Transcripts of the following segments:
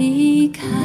离开。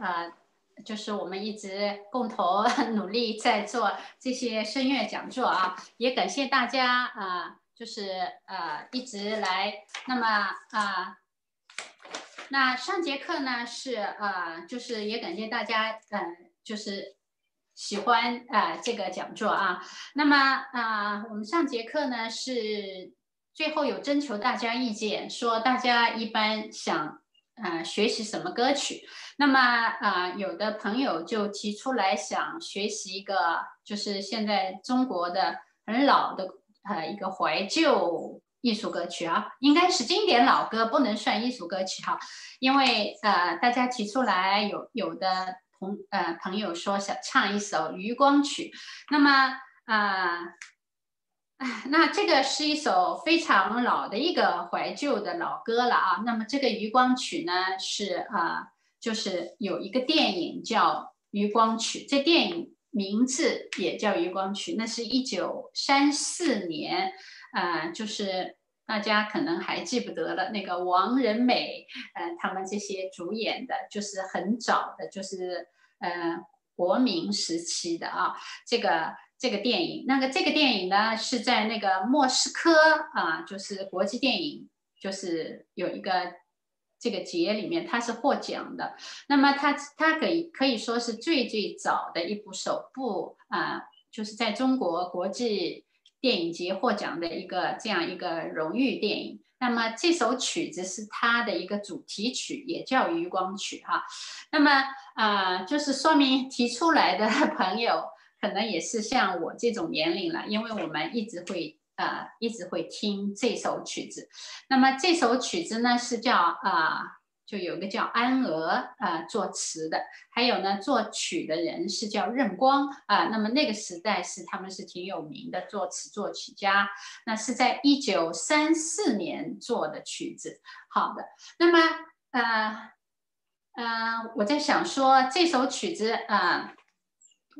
啊就是我们一直共同 努力在做这些声乐讲座啊也感谢大家啊就是啊一直来那么啊那上节课呢是啊就是也感谢大家嗯就是喜欢啊这个讲座啊。那么啊我们上节课呢是最后有征求大家意见说大家一般想啊学习什么歌曲那么啊，有的朋友就提出来想学习一个，就是现在中国的很老的呃一个怀旧艺术歌曲啊，应该是经典老歌，不能算艺术歌曲哈，因为呃，大家提出来有有的朋呃朋友说想唱一首《余光曲》，那么啊，那这个是一首非常老的一个怀旧的老歌了啊，那么这个《余光曲》呢是啊。就是有一个电影叫《渔光曲》，这电影名字也叫《渔光曲》，那是一九三四年。啊，就是大家可能还记不得了，那个王仁美，呃，他们这些主演的，就是很早的，就是呃国民时期的啊，这个这个电影，那个这个电影呢是在那个莫斯科啊，就是国际电影，就是有一个这个节里面，它是获奖的。那么它它可以可以说是最最早的一部首部啊，就是在中国国际。电影节获奖的一个这样一个荣誉电影，那么这首曲子是它的一个主题曲，也叫《余光曲》哈。那么啊，就是说明提出来的 朋友可能也是像我这种年龄了，因为我们一直会啊一直会听这首曲子。那么这首曲子呢是叫啊。就有个叫安娥啊作词的，还有呢作曲的人是叫任光啊。那么那个时代是他们是挺有名的作词作曲家。那是在一九三四年做的曲子。好的，那么呃呃，我在想说这首曲子啊。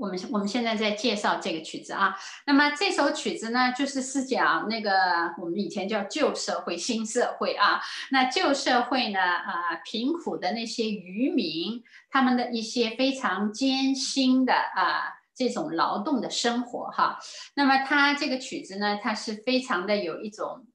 我们我们现在在介绍这个曲子啊，那么这首曲子呢，就是是讲那个我们以前叫旧社会、新社会啊。那旧社会呢，啊，贫苦的那些渔民，他们的一些非常艰辛的啊这种劳动的生活哈。那么它这个曲子呢，它是非常的有一种，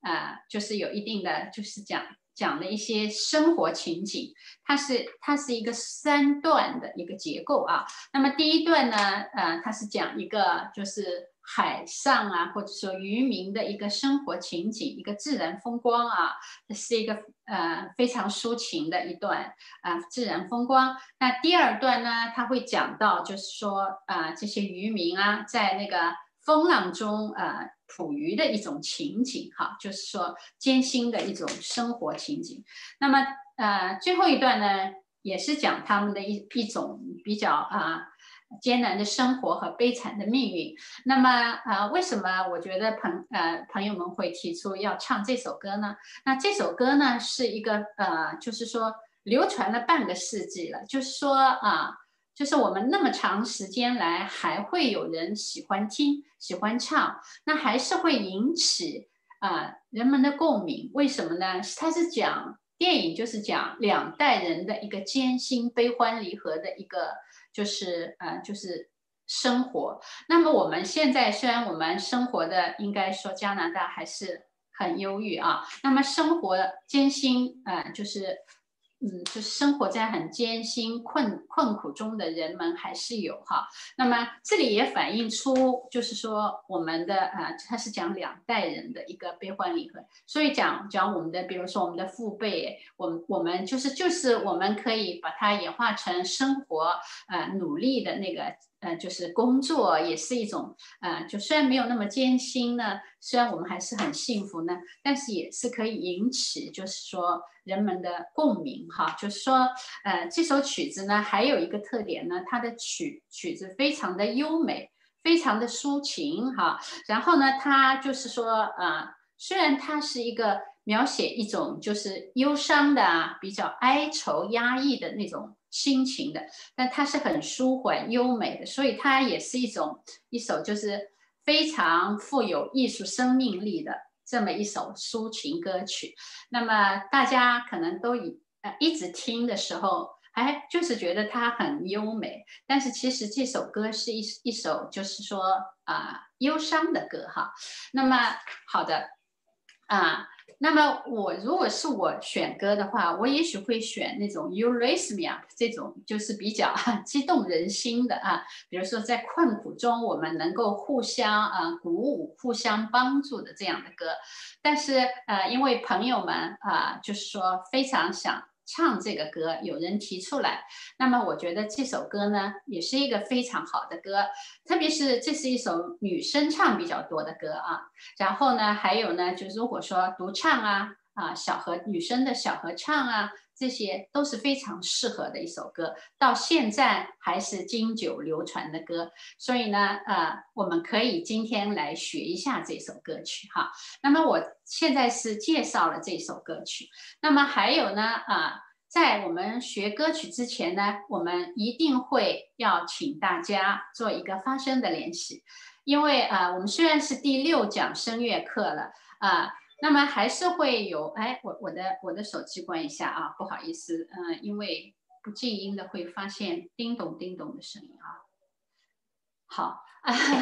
啊，就是有一定的，就是讲。讲的一些生活情景，它是它是一个三段的一个结构啊。那么第一段呢，呃，它是讲一个就是海上啊，或者说渔民的一个生活情景，一个自然风光啊，这是一个呃非常抒情的一段啊自然风光。那第二段呢，它会讲到就是说啊这些渔民啊在那个风浪中啊。捕鱼的一种情景，哈，就是说艰辛的一种生活情景。那么，呃，最后一段呢，也是讲他们的一一种比较啊艰难的生活和悲惨的命运。那么，啊，为什么我觉得朋呃朋友们会提出要唱这首歌呢？那这首歌呢，是一个呃，就是说流传了半个世纪了，就是说啊。就是我们那么长时间来，还会有人喜欢听、喜欢唱，那还是会引起啊人们的共鸣。为什么呢？它是讲电影，就是讲两代人的一个艰辛、悲欢离合的一个，就是呃，就是生活。那么我们现在虽然我们生活的应该说加拿大还是很忧郁啊，那么生活艰辛啊，就是。嗯，就是生活在很艰辛、困困苦中的人们还是有哈。那么这里也反映出，就是说我们的啊，它是讲两代人的一个悲欢离合。所以讲讲我们的，比如说我们的父辈，我我们就是就是我们可以把它演化成生活呃，努力的那个。呃，就是工作也是一种，呃，就虽然没有那么艰辛呢，虽然我们还是很幸福呢，但是也是可以引起，就是说人们的共鸣哈。就是说，呃，这首曲子呢，还有一个特点呢，它的曲曲子非常的优美，非常的抒情哈。然后呢，它就是说，呃，虽然它是一个描写一种就是忧伤的啊，比较哀愁压抑的那种。心情的，但它是很舒缓优美的，所以它也是一种一首就是非常富有艺术生命力的这么一首抒情歌曲。那么大家可能都以呃一直听的时候，哎，就是觉得它很优美，但是其实这首歌是一一首就是说啊忧伤的歌哈。那么好的啊。那么我如果是我选歌的话，我也许会选那种 You Raise Me Up 这种，就是比较激动人心的啊。比如说在困苦中，我们能够互相啊鼓舞、互相帮助的这样的歌。但是呃，因为朋友们啊，就是说非常想唱这个歌，有人提出来。那么我觉得这首歌呢，也是一个非常好的歌，特别是这是一首女生唱比较多的歌啊。然后呢，还有呢，就是如果说独唱啊，啊小合女生的小合唱啊。这些都是非常适合的一首歌，到现在还是经久流传的歌。所以呢，呃，我们可以今天来学一下这首歌曲哈。那么我现在是介绍了这首歌曲。那么还有呢，啊，在我们学歌曲之前呢，我们一定会要请大家做一个发声的练习，因为啊，我们虽然是第六讲声乐课了啊。那么还是会有，哎，我我的我的手机关一下啊，不好意思，嗯，因为不静音的会发现叮咚叮咚的声音啊。好，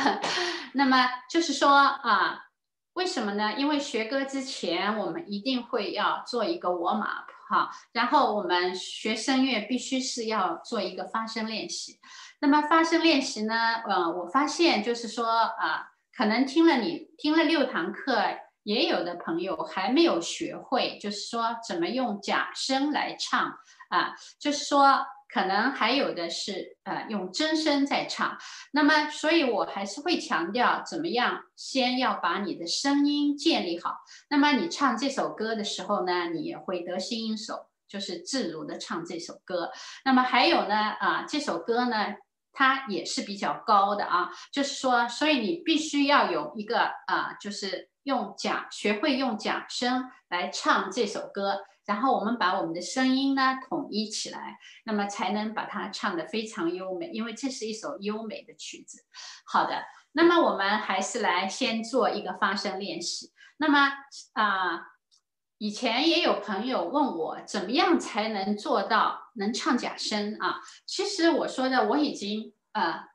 那么就是说啊，为什么呢？因为学歌之前，我们一定会要做一个 warm up 哈，然后我们学声乐必须是要做一个发声练习。那么发声练习呢，呃，我发现就是说啊，可能听了你听了六堂课。也有的朋友还没有学会，就是说怎么用假声来唱啊，就是说可能还有的是呃用真声在唱。那么，所以我还是会强调，怎么样先要把你的声音建立好。那么你唱这首歌的时候呢，你也会得心应手，就是自如的唱这首歌。那么还有呢啊，这首歌呢，它也是比较高的啊，就是说，所以你必须要有一个啊，就是。用假学会用假声来唱这首歌，然后我们把我们的声音呢统一起来，那么才能把它唱得非常优美。因为这是一首优美的曲子。好的，那么我们还是来先做一个发声练习。那么啊，以前也有朋友问我，怎么样才能做到能唱假声啊？其实我说的我已经啊。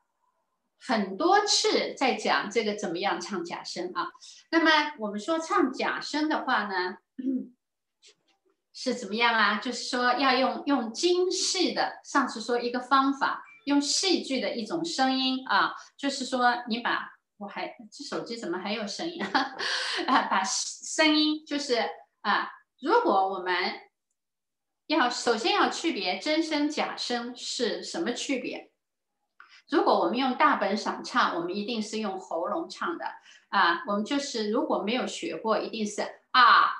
很多次在讲这个怎么样唱假声啊？那么我们说唱假声的话呢，是怎么样啊？就是说要用用精细的，上次说一个方法，用戏剧的一种声音啊，就是说你把我还这手机怎么还有声音啊？把声音就是啊，如果我们要首先要区别真声假声是什么区别？如果我们用大本嗓唱，我们一定是用喉咙唱的啊。我们就是如果没有学过，一定是啊，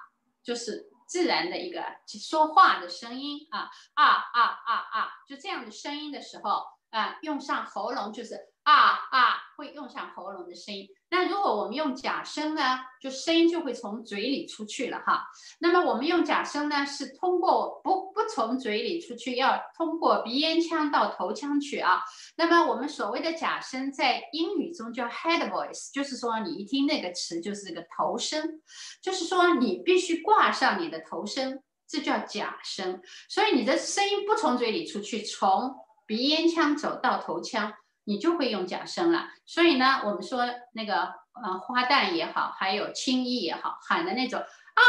就是自然的一个说话的声音啊啊啊啊啊，就这样的声音的时候啊，用上喉咙就是啊啊，会用上喉咙的声音。那如果我们用假声呢，就声音就会从嘴里出去了哈。那么我们用假声呢，是通过不不从嘴里出去，要通过鼻咽腔到头腔去啊。那么我们所谓的假声，在英语中叫 head voice，就是说你一听那个词就是个头声，就是说你必须挂上你的头声，这叫假声。所以你的声音不从嘴里出去，从鼻咽腔走到头腔。你就会用假声了，所以呢，我们说那个呃花旦也好，还有青衣也好，喊的那种啊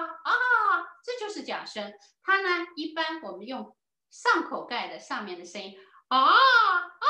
啊，这就是假声。它呢，一般我们用上口盖的上面的声音啊啊，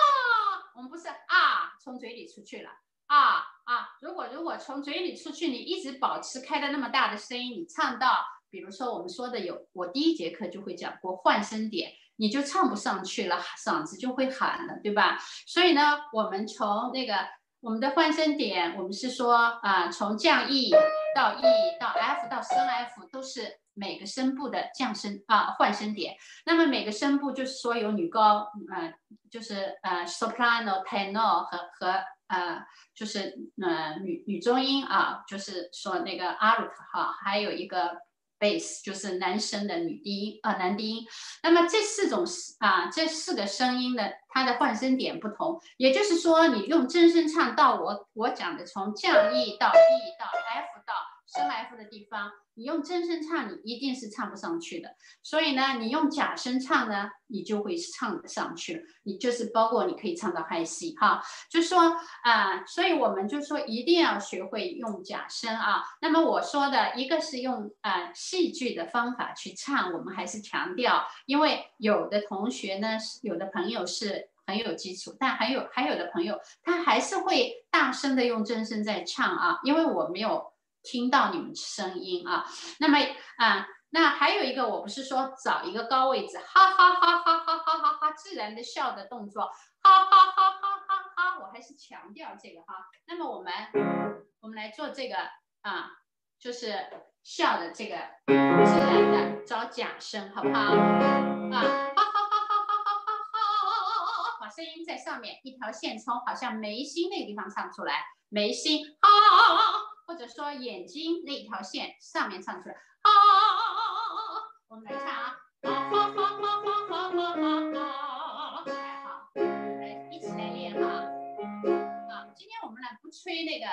我们不是啊从嘴里出去了啊啊。如果如果从嘴里出去，你一直保持开的那么大的声音，你唱到，比如说我们说的有，我第一节课就会讲过换声点。你就唱不上去了，嗓子就会喊了，对吧？所以呢，我们从那个我们的换声点，我们是说啊，从降 E 到 E 到 F 到升 F 都是每个声部的降声啊换声点。那么每个声部就是说有女高，呃，就是呃 soprano、tenor 和和呃就是呃女女中音啊，就是说那个 alt 哈，还有一个。Bass 就是男声的女低音啊，男低音。那么这四种啊，这四个声音呢它的换声点不同，也就是说，你用真声唱到我我讲的从降 E 到 E 到 F 到升 F 的地方。你用真声唱，你一定是唱不上去的。所以呢，你用假声唱呢，你就会唱得上去。你就是包括你可以唱到嗨戏哈，就说啊，所以我们就说一定要学会用假声啊。那么我说的一个是用啊戏剧的方法去唱，我们还是强调，因为有的同学呢，有的朋友是很有基础，但还有还有的朋友他还是会大声的用真声在唱啊，因为我没有。听到你们声音啊，那么啊，那还有一个，我不是说找一个高位置，哈哈哈哈哈哈哈哈，自然的笑的动作，哈哈哈哈哈哈，我还是强调这个哈。那么我们我们来做这个啊，就是笑的这个自然的找假声，好不好？啊，哈哈哈哈哈哈哈，把声音在上面一条线从好像眉心那个地方唱出来，眉心，哈。或者说眼睛那一条线上面唱出来，啊，我们来唱啊，啊哈哈哈哈哈哈哈，来好，来一起来练哈，啊，今天我们来不吹那个，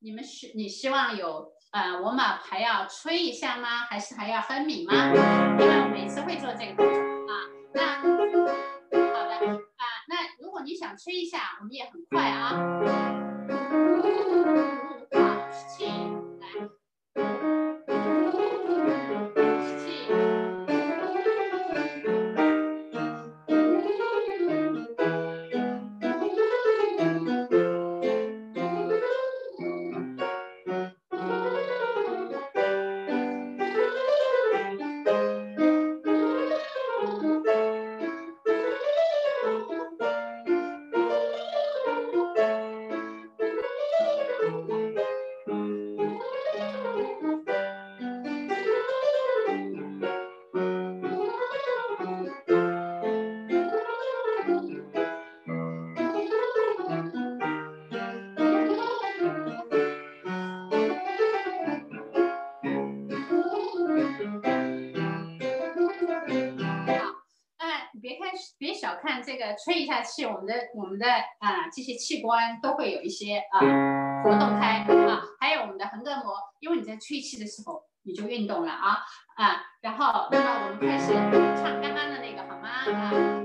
你们希你希望有呃，我们还要吹一下吗？还是还要哼鸣吗？因为我每次会做这个动作啊，那好的啊，那如果你想吹一下，我们也很快啊。的我们的啊这些器官都会有一些啊活动开啊，还有我们的横膈膜，因为你在吹气的时候你就运动了啊啊，然后那么我们开始唱刚刚的那个好吗？啊，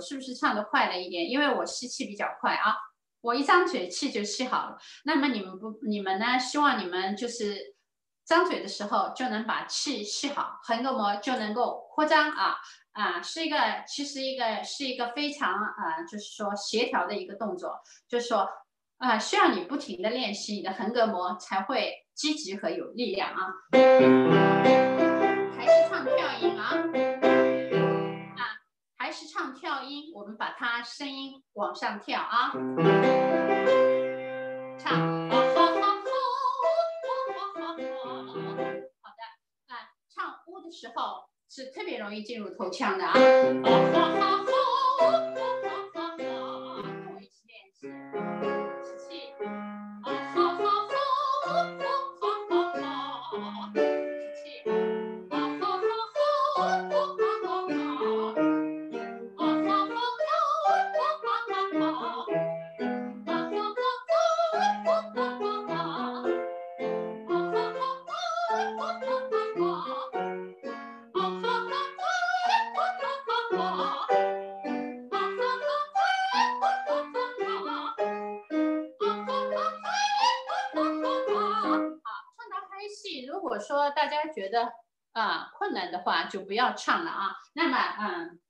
是不是唱的快了一点？因为我吸气比较快啊，我一张嘴气就吸好了。那么你们不，你们呢？希望你们就是张嘴的时候就能把气吸好，横膈膜就能够扩张啊啊，是一个其实一个是一个非常啊，就是说协调的一个动作，就是说啊，需要你不停的练习，你的横膈膜才会积极和有力量啊。还是唱跳音啊。还是唱跳音，我们把它声音往上跳啊！唱，好的，啊，唱呜的时候是特别容易进入头腔的啊！说大家觉得啊困难的话，就不要唱了啊。那么嗯，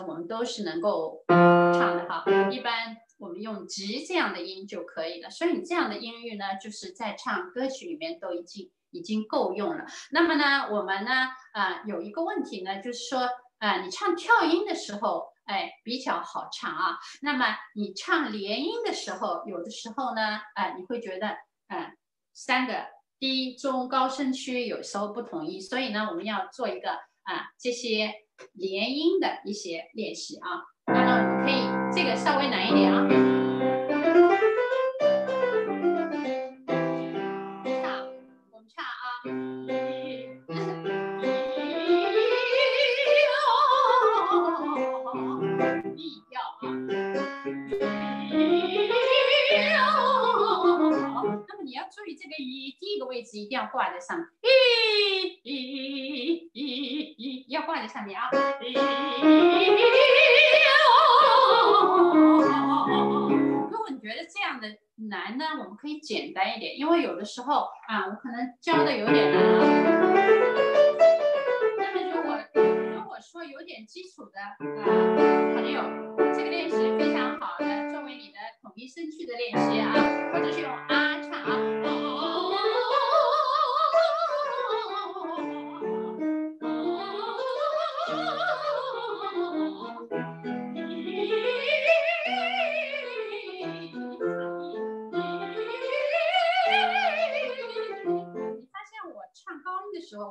我们都是能够唱的哈，一般我们用直这样的音就可以了。所以你这样的音域呢，就是在唱歌曲里面都已经已经够用了。那么呢，我们呢啊有一个问题呢，就是说啊你唱跳音的时候，哎比较好唱啊。那么你唱连音的时候，有的时候呢，哎你会觉得嗯三个低中高声区有时候不统一，所以呢我们要做一个啊这些。连音的一些练习啊，那么我们可以这个稍微难一点啊。唱，我们唱啊。那么你要注意这个一第一个位置一定要挂在上面。要挂在上面啊！如果你觉得这样的难呢，我们可以简单一点，因为有的时候啊，我可能教的有点难啊。那么如果如果说有点基础的啊朋友，这个练习非常好的，作为你的统一声区的练习啊，或者是用啊唱啊。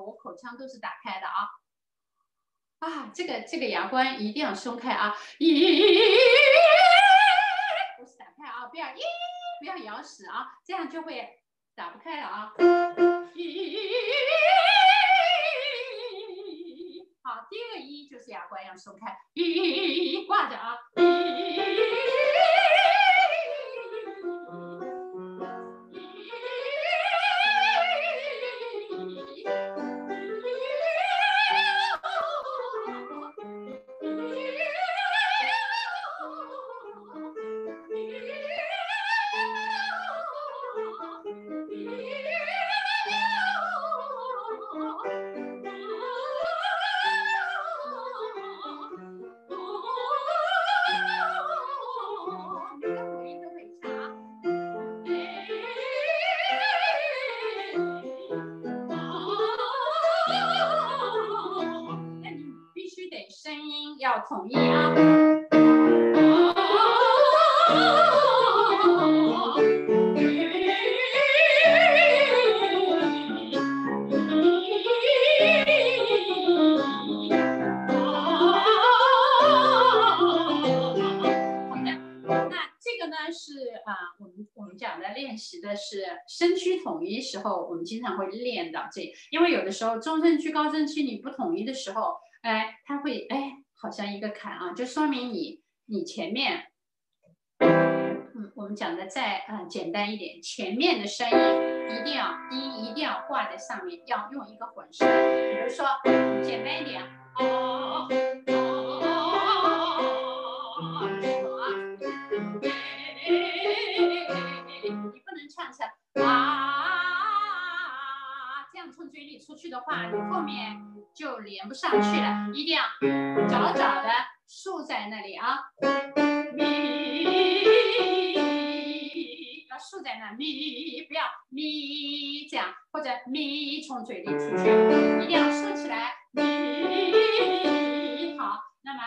我口腔都是打开的啊啊，这个这个牙关一定要松开啊！咦，不是打开啊，不要咦，不要咬死啊，这样就会打不开了啊！咦，好，第二个一就是牙关要松开，咦，挂着啊！统一啊。那这个呢是啊，我们我们讲的练习的是声区统一时候，我们经常会练到这，因为有的时候中声区、高声区你不统一的时候，哎，它会哎。好像一个坎啊，就说明你你前面，嗯，我们讲的再嗯简单一点，前面的声音一定要音一定要挂在上面，要用一个混声。比如说简单一点，哦，你不能唱成啊，这样从嘴里出去的话，你后面。就连不上去了，一定要早早的竖在那里啊，咪，要竖在那咪，不要咪这样，或者咪从嘴里出去，一定要收起来。咪好，那么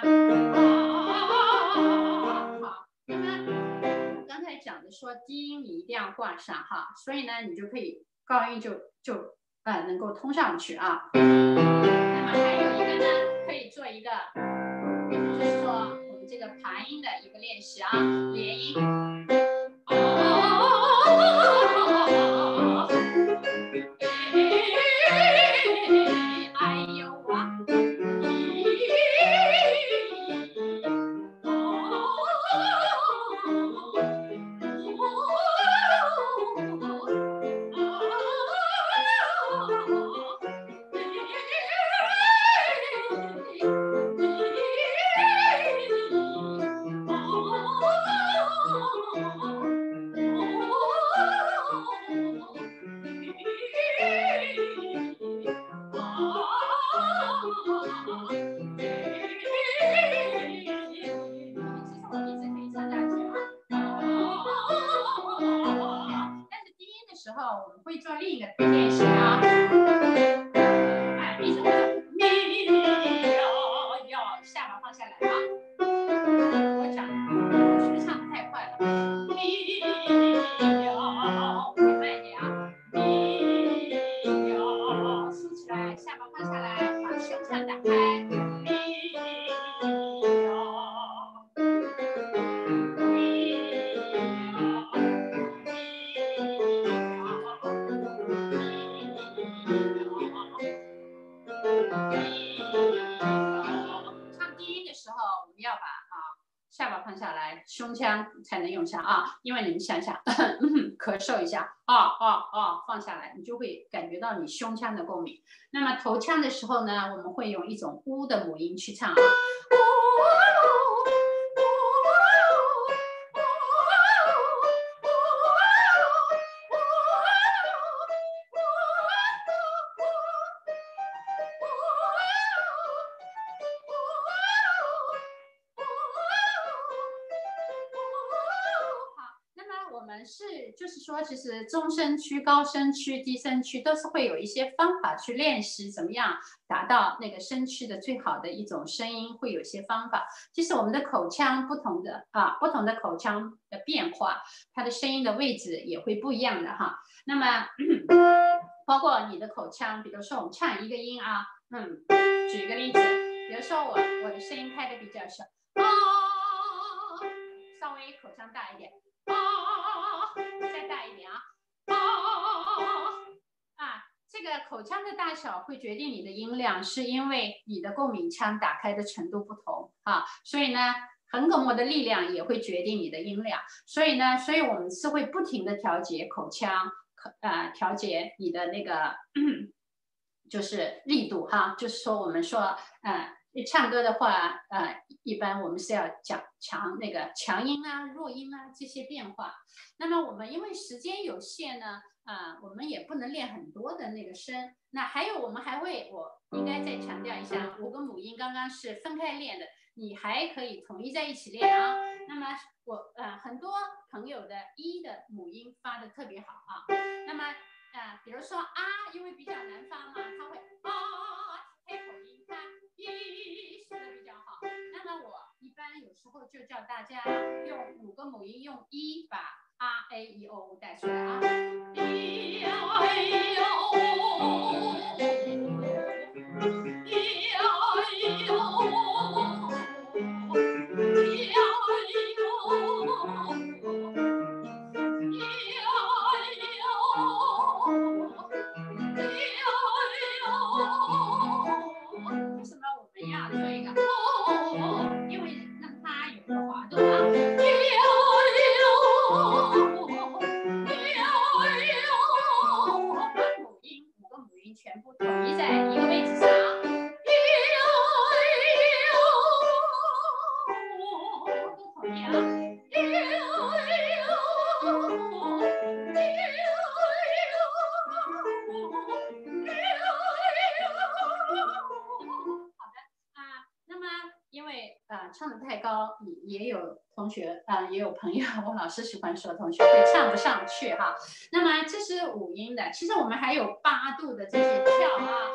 好，那么刚才讲的说低音你一定要挂上哈，所以呢你就可以高音就就呃能够通上去啊。那么还有一个呢，可以做一个，就是说我们这个爬音的一个练习啊，连音。啊，因为你们想想，咳嗽一下，啊啊啊，放下来，你就会感觉到你胸腔的共鸣。那么头腔的时候呢，我们会用一种呜的母音去唱啊。其实中声区、高声区、低声区都是会有一些方法去练习，怎么样达到那个声区的最好的一种声音，会有些方法。其实我们的口腔不同的啊，不同的口腔的变化，它的声音的位置也会不一样的哈。那么包括你的口腔，比如说我们唱一个音啊，嗯，举一个例子，比如说我我的声音开的比较小，啊，稍微口腔大一点。啊，再大一点啊！啊啊！这个口腔的大小会决定你的音量，是因为你的共鸣腔打开的程度不同啊。所以呢，横膈膜的力量也会决定你的音量。所以呢，所以我们是会不停的调节口腔，口啊，调节你的那个就是力度哈。就是说，我们说，嗯。唱歌的话，呃，一般我们是要讲强那个强音啊、弱音啊这些变化。那么我们因为时间有限呢，啊，我们也不能练很多的那个声。那还有我们还会，我应该再强调一下，五个母音刚刚是分开练的，你还可以统一在一起练啊。那么我呃很多朋友的一的母音发的特别好啊。那么啊，比如说啊，因为比较难发嘛，他会啊啊啊啊开口音，说的比较好，那么我一般有时候就叫大家用五个母音，用一把 r a e o 带出来啊。E I O E I O，好的啊，那么因为啊唱的太高，也也有同学啊也有朋友，我老师喜欢说同学会唱不上去哈。那么这是五音的，其实我们还有八度的这些跳啊。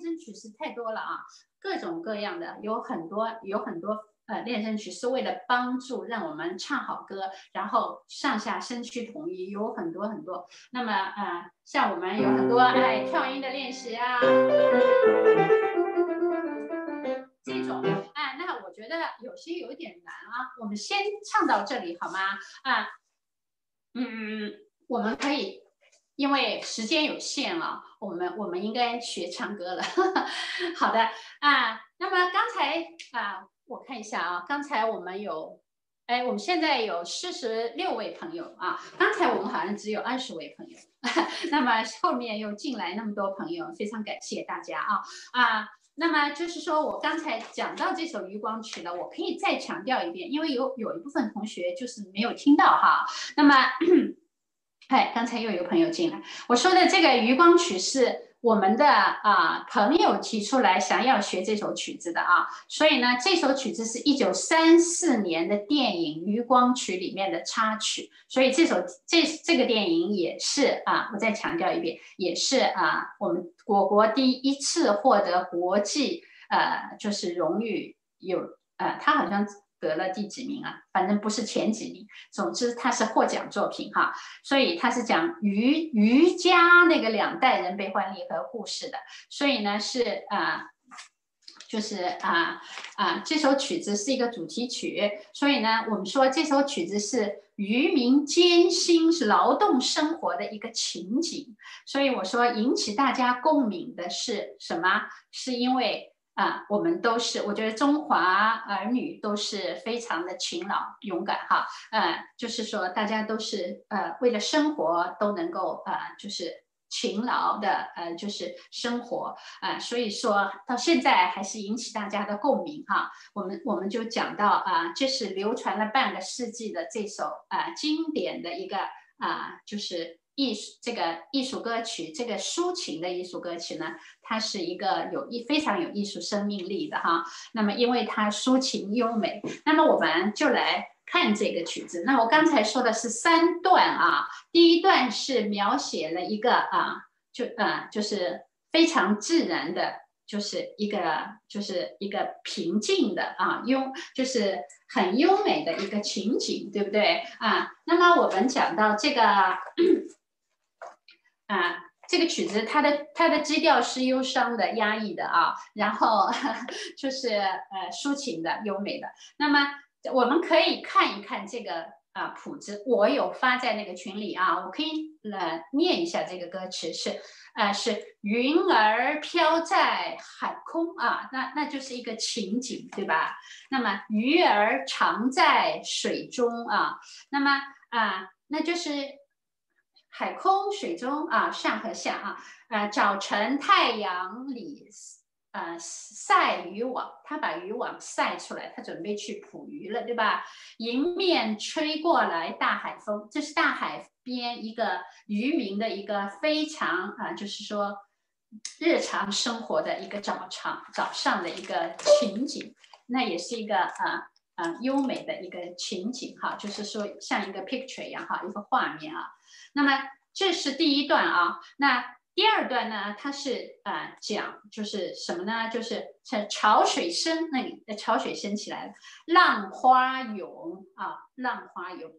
练声曲是太多了啊，各种各样的，有很多有很多。呃，练声曲是为了帮助让我们唱好歌，然后上下身躯统一，有很多很多。那么，呃，像我们有很多爱跳音的练习啊，这种，哎，那我觉得有些有点难啊。我们先唱到这里好吗？啊，嗯，我们可以，因为时间有限了，我们我们应该学唱歌了。好的啊，那么刚才啊。我看一下啊，刚才我们有，哎，我们现在有四十六位朋友啊，刚才我们好像只有二十位朋友，那么后面又进来那么多朋友，非常感谢大家啊啊，那么就是说我刚才讲到这首余光曲了，我可以再强调一遍，因为有有一部分同学就是没有听到哈，那么，嗨，刚才又有朋友进来，我说的这个余光曲是。我们的啊朋友提出来想要学这首曲子的啊，所以呢，这首曲子是一九三四年的电影《余光曲》里面的插曲，所以这首这这个电影也是啊，我再强调一遍，也是啊，我们我国第一次获得国际呃就是荣誉有呃，他好像。得了第几名啊？反正不是前几名。总之，他是获奖作品哈。所以他是讲瑜瑜伽那个两代人悲欢离合故事的。所以呢，是啊，就是啊啊，这首曲子是一个主题曲。所以呢，我们说这首曲子是渔民艰辛是劳动生活的一个情景。所以我说引起大家共鸣的是什么？是因为。啊，我们都是，我觉得中华儿女都是非常的勤劳勇敢哈。呃，就是说大家都是呃为了生活都能够呃就是勤劳的呃就是生活啊，所以说到现在还是引起大家的共鸣哈。我们我们就讲到啊，这是流传了半个世纪的这首啊经典的一个啊就是。艺术这个艺术歌曲，这个抒情的艺术歌曲呢，它是一个有艺非常有艺术生命力的哈。那么因为它抒情优美，那么我们就来看这个曲子。那我刚才说的是三段啊，第一段是描写了一个啊，就啊就是非常自然的，就是一个就是一个平静的啊优，就是很优美的一个情景，对不对啊？那么我们讲到这个。啊，这个曲子它的它的基调是忧伤的、压抑的啊，然后 就是呃抒情的、优美的。那么我们可以看一看这个啊谱子，我有发在那个群里啊，我可以呃念一下这个歌词是，呃是云儿飘在海空啊，那那就是一个情景对吧？那么鱼儿常在水中啊，那么啊那就是。海空水中啊，上和下啊，呃，早晨太阳里，呃，晒渔网，他把渔网晒出来，他准备去捕鱼了，对吧？迎面吹过来大海风，这是大海边一个渔民的一个非常啊，就是说日常生活的一个早场早上的一个情景，那也是一个啊啊优美的一个情景哈，就是说像一个 picture 一样哈，一个画面啊。那么这是第一段啊，那第二段呢？它是啊讲就是什么呢？就是像潮水升那里，潮水升起来了，浪花涌啊，浪花涌，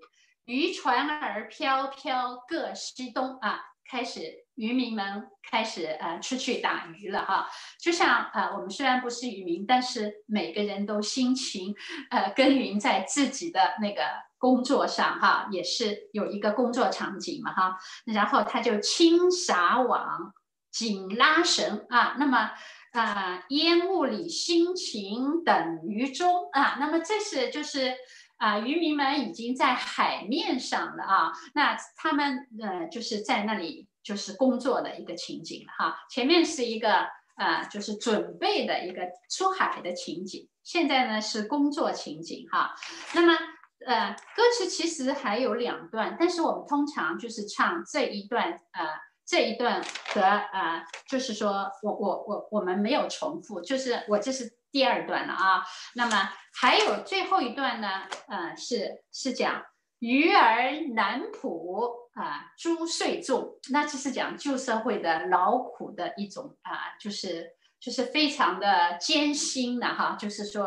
渔船儿飘飘各西东啊，开始。渔民们开始呃出去打鱼了哈，就像呃我们虽然不是渔民，但是每个人都辛勤呃耕耘在自己的那个工作上哈，也是有一个工作场景嘛哈。然后他就轻撒网，紧拉绳啊，那么啊烟雾里辛勤等鱼中啊，那么这是就是啊渔民们已经在海面上了啊，那他们呃就是在那里。就是工作的一个情景哈，前面是一个呃，就是准备的一个出海的情景，现在呢是工作情景哈。那么呃，歌词其实还有两段，但是我们通常就是唱这一段呃，这一段和啊，就是说我我我我们没有重复，就是我这是第二段了啊。那么还有最后一段呢，呃，是是讲鱼儿难哺啊，猪岁重，那这是讲旧社会的劳苦的一种啊，就是就是非常的艰辛的哈，就是说，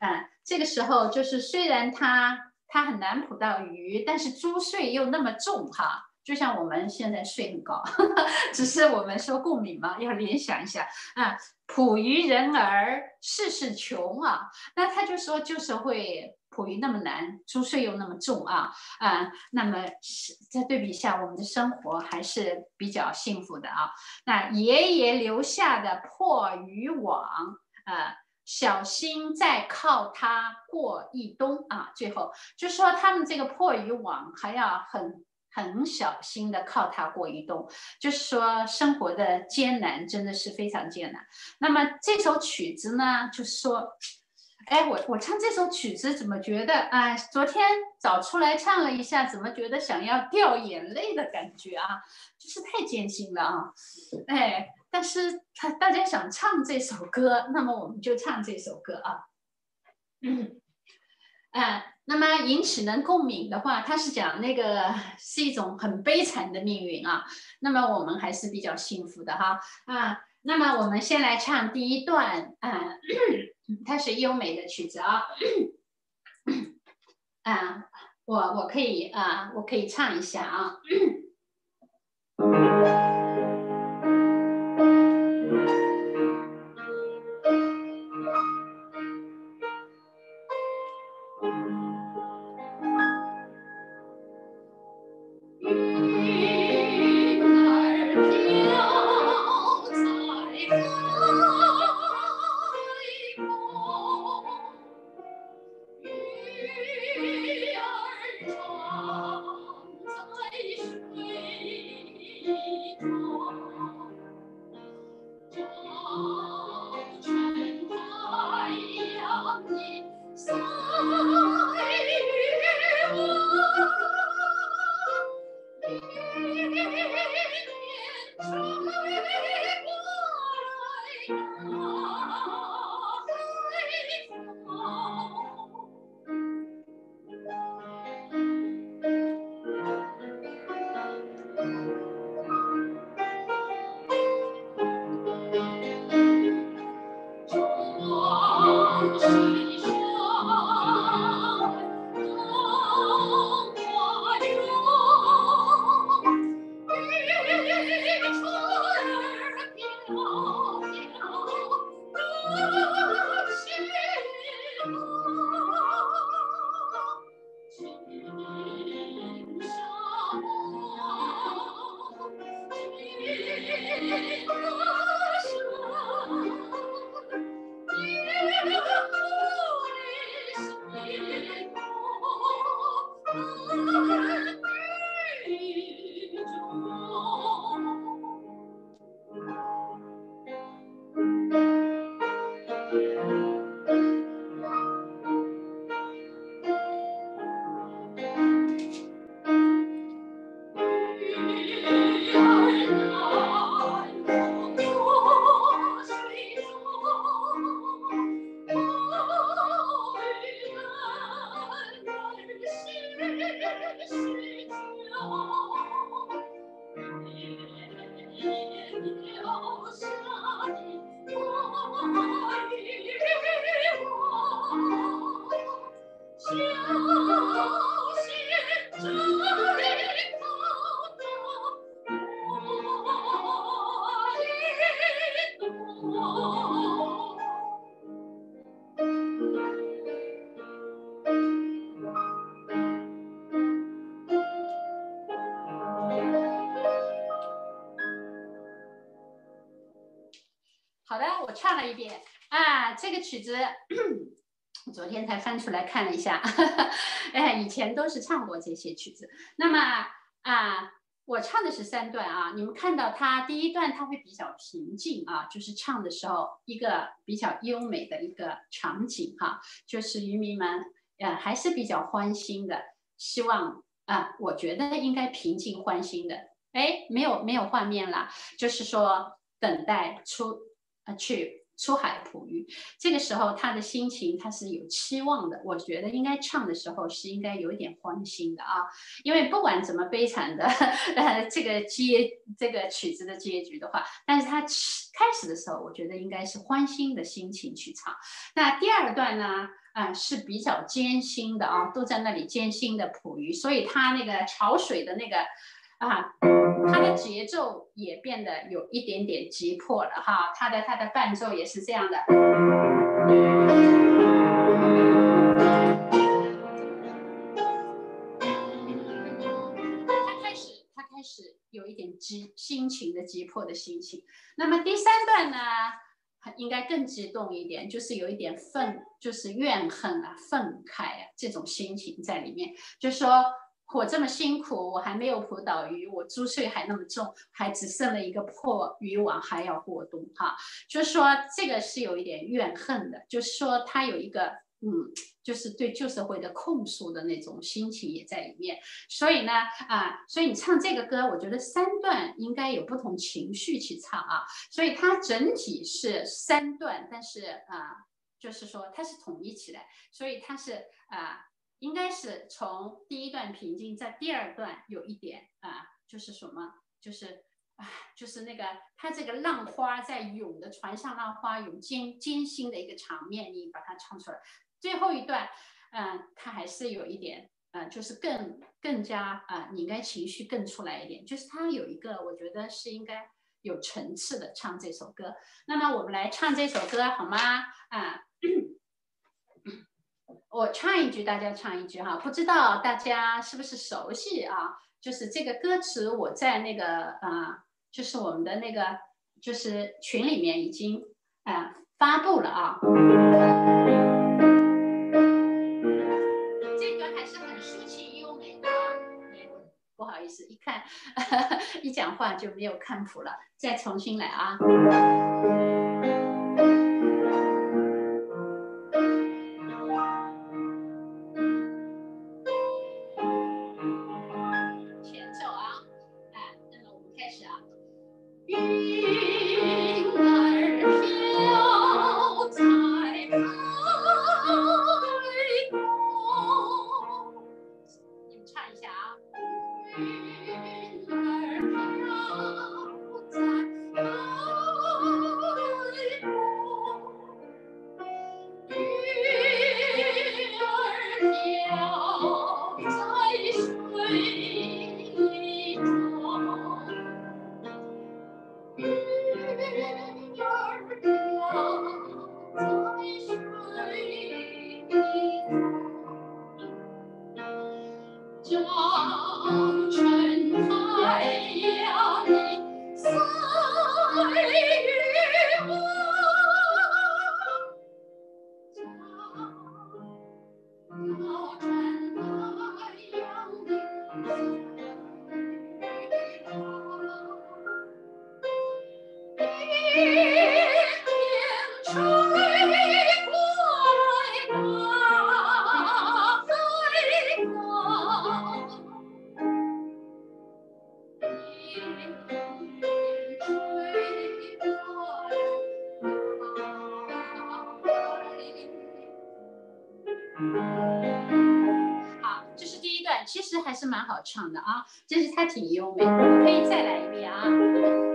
嗯，这个时候就是虽然它。它很难捕到鱼，但是猪税又那么重哈，就像我们现在税很高，只是我们说共鸣嘛，要联想一下啊，捕鱼人儿事事穷啊，那他就说就是会捕鱼那么难，猪税又那么重啊啊，那么是在对比一下，我们的生活还是比较幸福的啊。那爷爷留下的破渔网啊。小心再靠它过一冬啊！最后就说他们这个破渔网还要很很小心的靠它过一冬，就是说生活的艰难真的是非常艰难。那么这首曲子呢，就是说，哎，我我唱这首曲子怎么觉得啊？昨天早出来唱了一下，怎么觉得想要掉眼泪的感觉啊？就是太艰辛了啊！哎。但是他大家想唱这首歌，那么我们就唱这首歌啊。嗯，哎，那么引起能共鸣的话，他是讲那个是一种很悲惨的命运啊。那么我们还是比较幸福的哈啊。那么我们先来唱第一段啊，它是优美的曲子啊。啊，我我可以啊，我可以唱一下啊。曲子，昨天才翻出来看了一下，哎，以前都是唱过这些曲子。那么啊，我唱的是三段啊，你们看到它第一段它会比较平静啊，就是唱的时候一个比较优美的一个场景哈，就是渔民们呃还是比较欢欣的，希望啊，我觉得应该平静欢欣的哎，没有没有画面了，就是说等待出呃去。出海捕鱼，这个时候他的心情他是有期望的。我觉得应该唱的时候是应该有一点欢欣的啊，因为不管怎么悲惨的呃这个结这个曲子的结局的话，但是他开始的时候，我觉得应该是欢欣的心情去唱。那第二段呢，啊是比较艰辛的啊，都在那里艰辛的捕鱼，所以他那个潮水的那个。啊，它的节奏也变得有一点点急迫了哈，它的它的伴奏也是这样的。他开始，他开始有一点急心情的急迫的心情。那么第三段呢，应该更激动一点，就是有一点愤，就是怨恨啊、愤慨啊这种心情在里面，就说。我这么辛苦，我还没有捕到鱼，我租税还那么重，还只剩了一个破渔网，还要过冬哈。就是说，这个是有一点怨恨的，就是说他有一个嗯，就是对旧社会的控诉的那种心情也在里面。所以呢，啊，所以你唱这个歌，我觉得三段应该有不同情绪去唱啊。所以它整体是三段，但是啊，就是说它是统一起来，所以它是啊。应该是从第一段平静，在第二段有一点啊，就是什么，就是啊，就是那个它这个浪花在涌的船上，浪花涌艰艰辛的一个场面，你把它唱出来。最后一段，嗯，它还是有一点，嗯，就是更更加啊，你应该情绪更出来一点，就是它有一个，我觉得是应该有层次的唱这首歌。那么我们来唱这首歌好吗？啊。嗯 我唱一句，大家唱一句哈，不知道大家是不是熟悉啊？就是这个歌词，我在那个啊，就是我们的那个就是群里面已经啊发布了啊。这个还是很抒情优美的。不好意思，一看 一讲话就没有看谱了，再重新来啊。这还是蛮好唱的啊，就是它挺优美，我们可以再来一遍啊。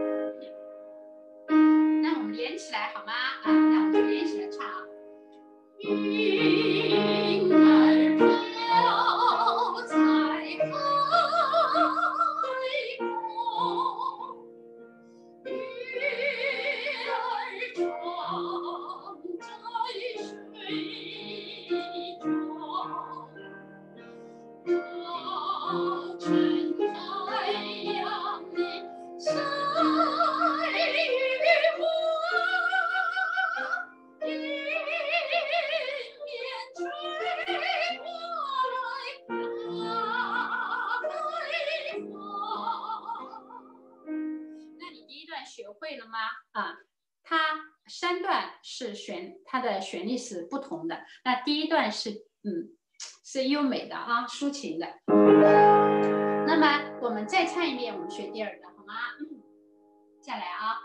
抒情的。那么我们再唱一遍，我们学第二个好吗？再来啊。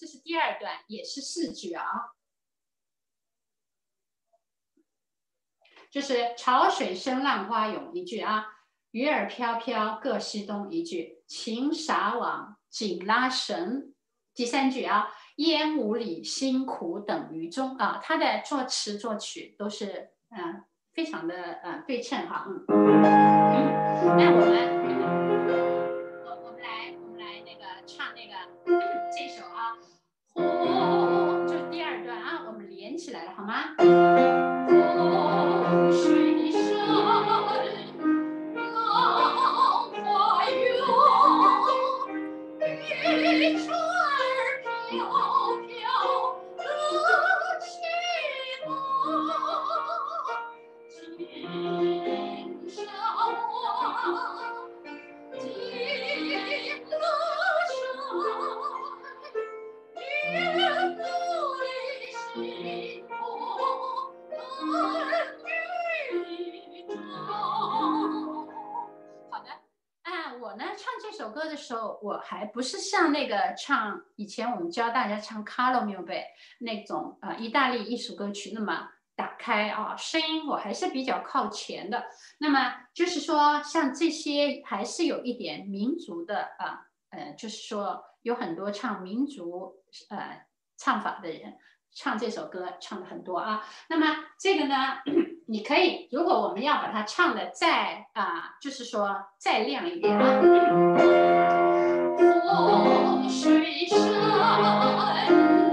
这是第二段，也是四句啊。就是潮水声浪花涌一句啊，鱼儿飘飘各西东一句，情撒网紧拉绳。第三句啊，烟雾里辛苦等于中啊，它的作词作曲都是嗯、非常的呃对称哈，嗯。嗯那我们吗？时候，我还不是像那个唱以前我们教大家唱《Carlo Mio b 那种呃意大利艺术歌曲那么打开啊，声音我还是比较靠前的。那么就是说，像这些还是有一点民族的啊，呃，就是说有很多唱民族呃唱法的人唱这首歌唱的很多啊。那么这个呢，你可以，如果我们要把它唱的再啊、就是说再亮一点啊。水深。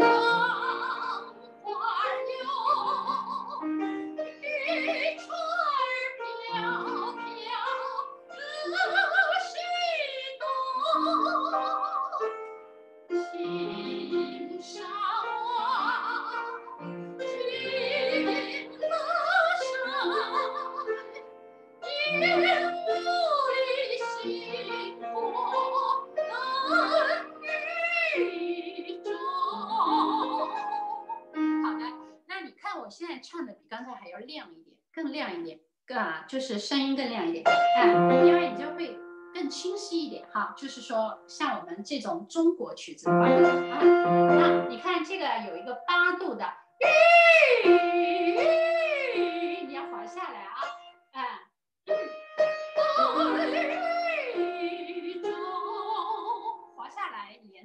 啊，就是声音更亮一点，哎，因为你就会更清晰一点哈。就是说，像我们这种中国曲子的话，啊，那你看这个有一个八度的，你要滑下来啊，哎。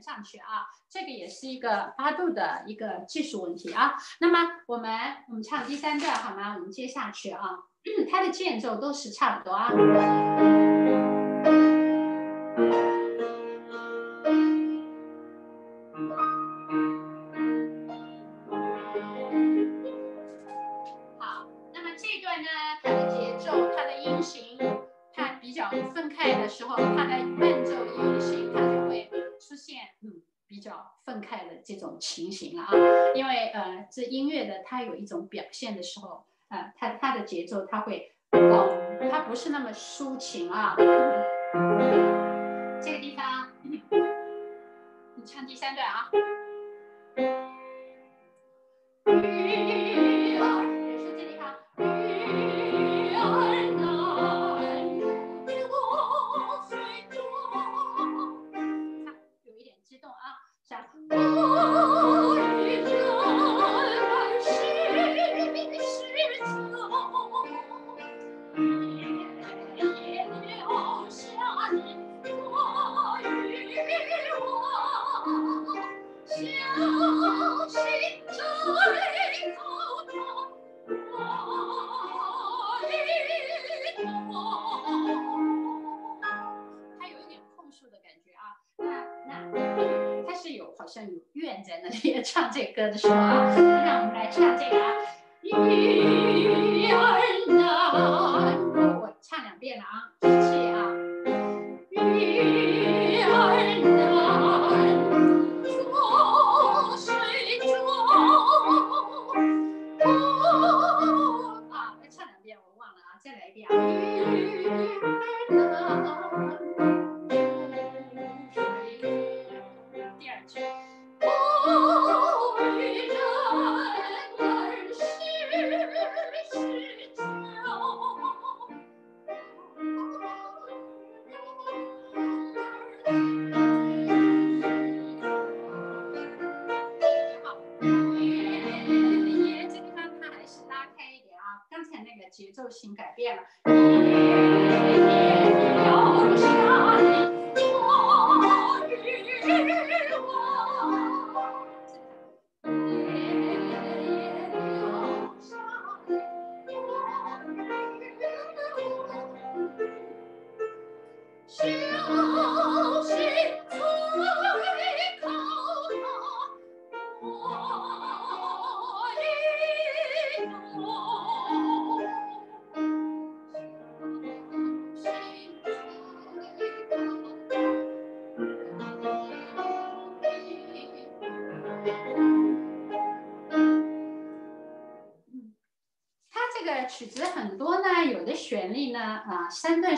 上去啊，这个也是一个八度的一个技术问题啊。那么我们我们唱第三段好吗？我们接下去啊，它的间奏都是差不多啊。好，那么这段呢，它的节奏、它的音型，它比较分开的时候，它的伴奏音型，它就会。出现嗯比较分开的这种情形了啊，因为呃这音乐的它有一种表现的时候，呃它它的节奏它会哦它不是那么抒情啊，这个地方你唱第三段啊。小心，枕头中卧一。他有一点控诉的感觉啊，那那他是有好像有怨在那里。唱这歌的时候啊，让我们来唱这个《渔人呐》，我唱两遍了啊。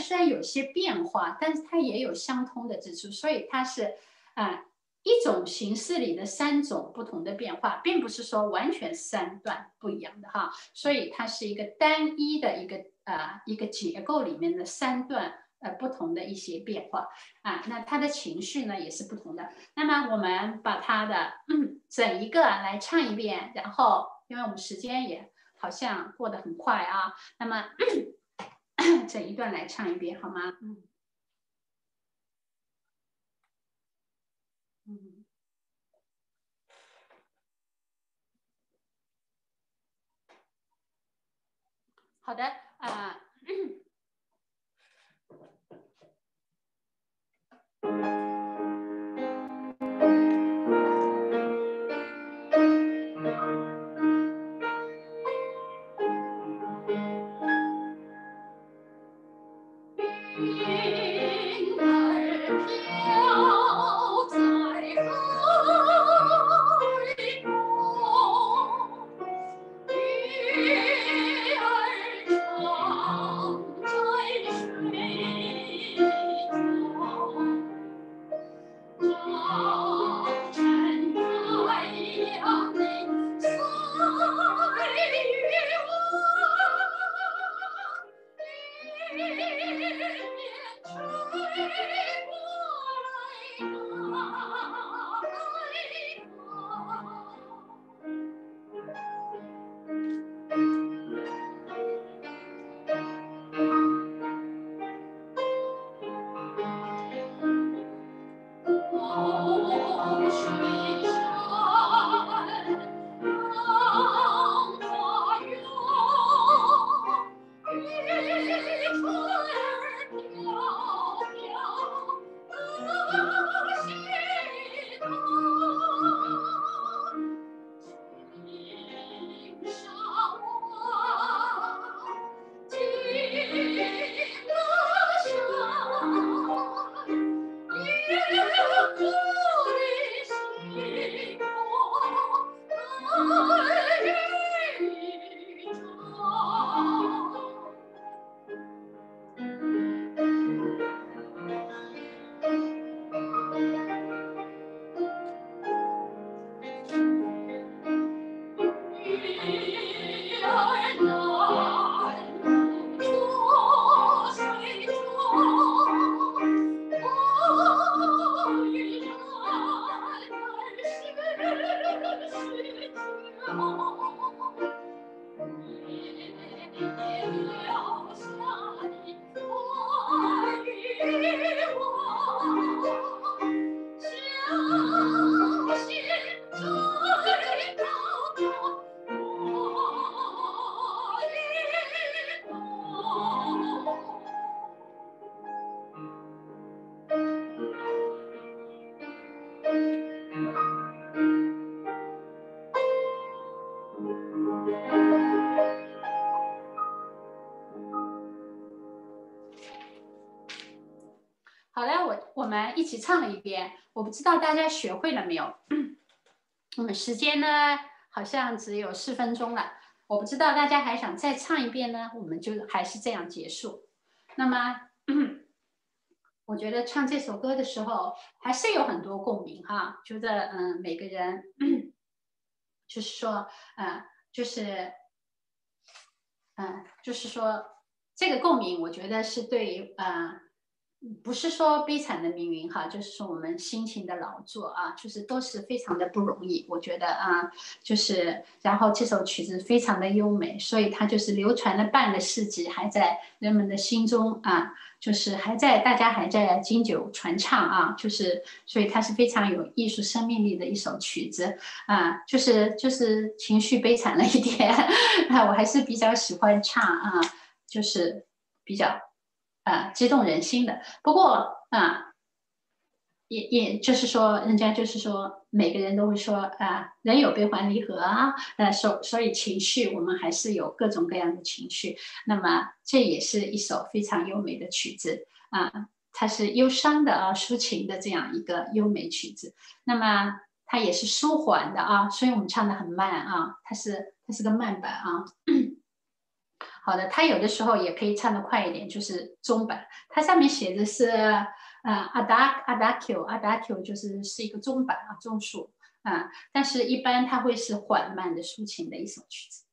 虽然有些变化，但是它也有相通的之处，所以它是啊一种形式里的三种不同的变化，并不是说完全三段不一样的哈。所以它是一个单一的一个啊一个结构里面的三段呃不同的一些变化啊。那他的情绪呢也是不同的。那么我们把它的嗯整一个来唱一遍，然后因为我们时间也好像过得很快啊，那么。嗯 整一段来唱一遍好吗？嗯。好的，啊、一起唱了一遍，我不知道大家学会了没有。我们时间呢，好像只有四分钟了，我不知道大家还想再唱一遍呢，我们就还是这样结束。那么，我觉得唱这首歌的时候还是有很多共鸣哈，觉得嗯，每个人 就是说，嗯，就是嗯，就是说这个共鸣，我觉得是对于嗯。不是说悲惨的命运哈，就是说我们辛勤的劳作啊，就是都是非常的不容易。我觉得啊，就是然后这首曲子非常的优美，所以它就是流传了半个世纪，还在人们的心中啊，就是还在大家还在经久传唱啊，就是所以它是非常有艺术生命力的一首曲子啊，就是就是情绪悲惨了一点啊，我还是比较喜欢唱啊，就是比较。啊，激动人心的。不过啊，也也就是说，人家就是说，每个人都会说啊，人有悲欢离合啊，呃，所所以情绪，我们还是有各种各样的情绪。那么这也是一首非常优美的曲子啊，它是忧伤的啊，抒情的这样一个优美曲子。那么它也是舒缓的啊，所以我们唱的很慢啊，它是它是个慢板啊。好的，它有的时候也可以唱的快一点，就是中版。它上面写的是呃 ada adagio adagio，就是是一个中版啊，中速啊。但是一般它会是缓慢的抒情的一首曲子。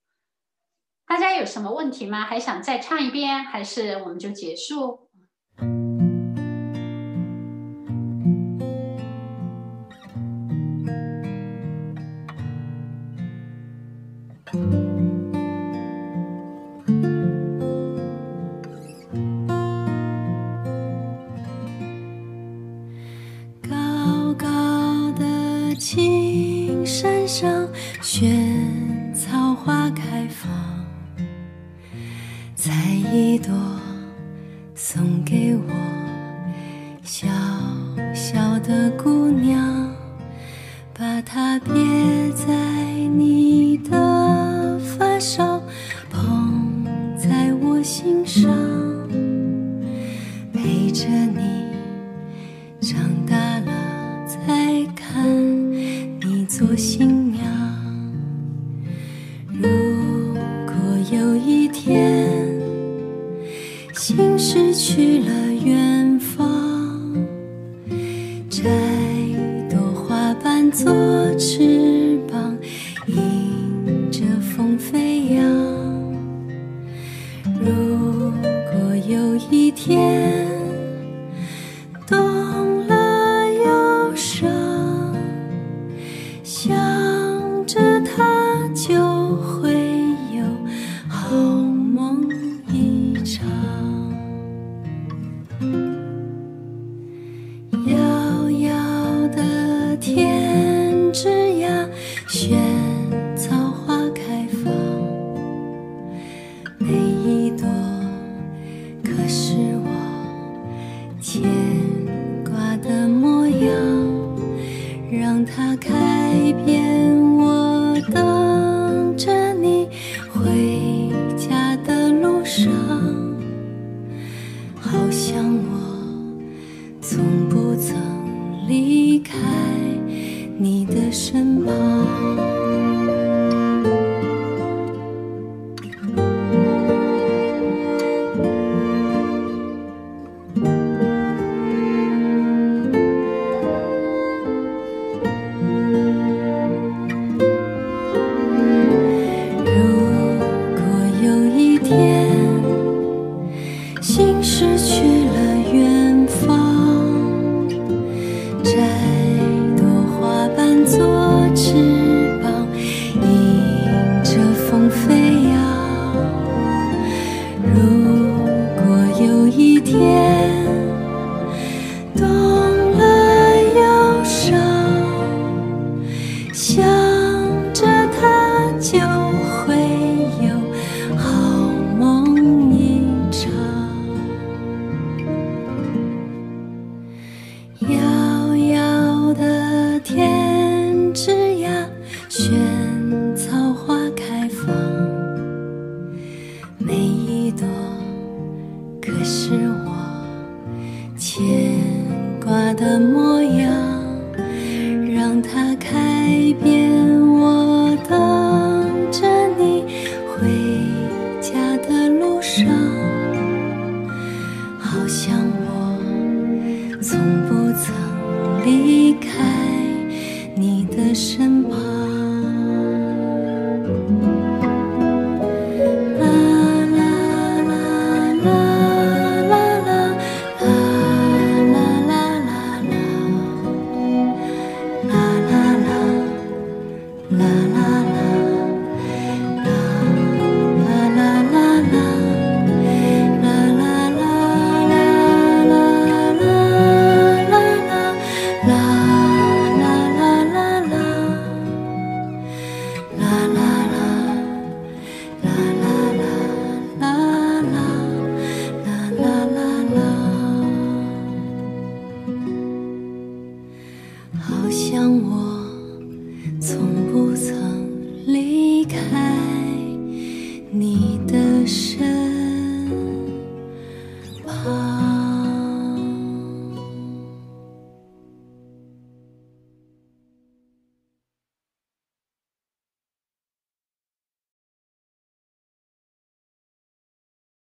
大家有什么问题吗？还想再唱一遍，还是我们就结束？着你。天。